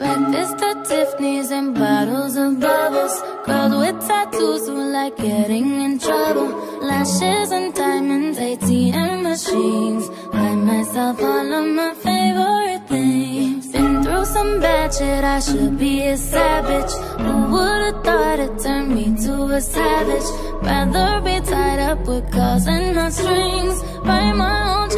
with Tiffany's and bottles of bubbles. Girls with tattoos who like getting in trouble. Lashes and diamonds, ATM machines. Buy myself all of my favorite things. Been through some bad shit, I should be a savage. Who would've thought it turned me to a savage? Rather be tied up with calls and not strings. Write my own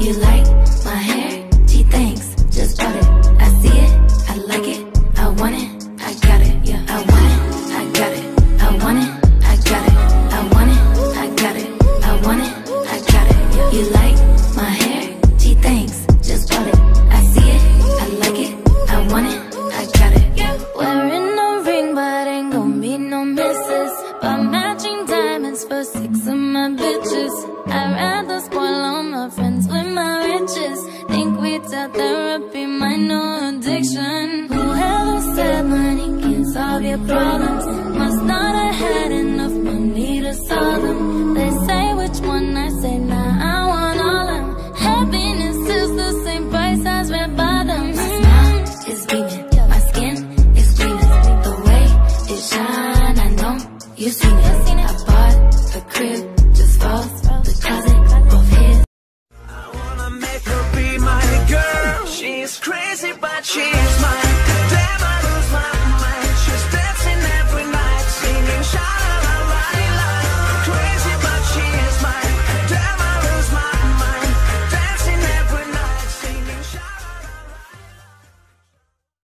You like my hair? Gee, thanks. Just bought it. I see it. I like it. I want it. I got it. Yeah, I want it. I got it. I want it. I got it. I want it. I got it. I want it. I got it. Yeah. You like my hair? Gee, thanks. Just bought it. I see it. I like it. I want it. I got it. Wearing no ring, but ain't gon' be no misses. Buy Therapy, my no addiction. Whoever said money can solve your problems must not have had enough money to solve them. They say which one I say, nah, I want all them. Happiness is the same price as red bottoms. My smile is beaming. My skin is gleaming. The way it shine, I know you've seen it. I bought a crib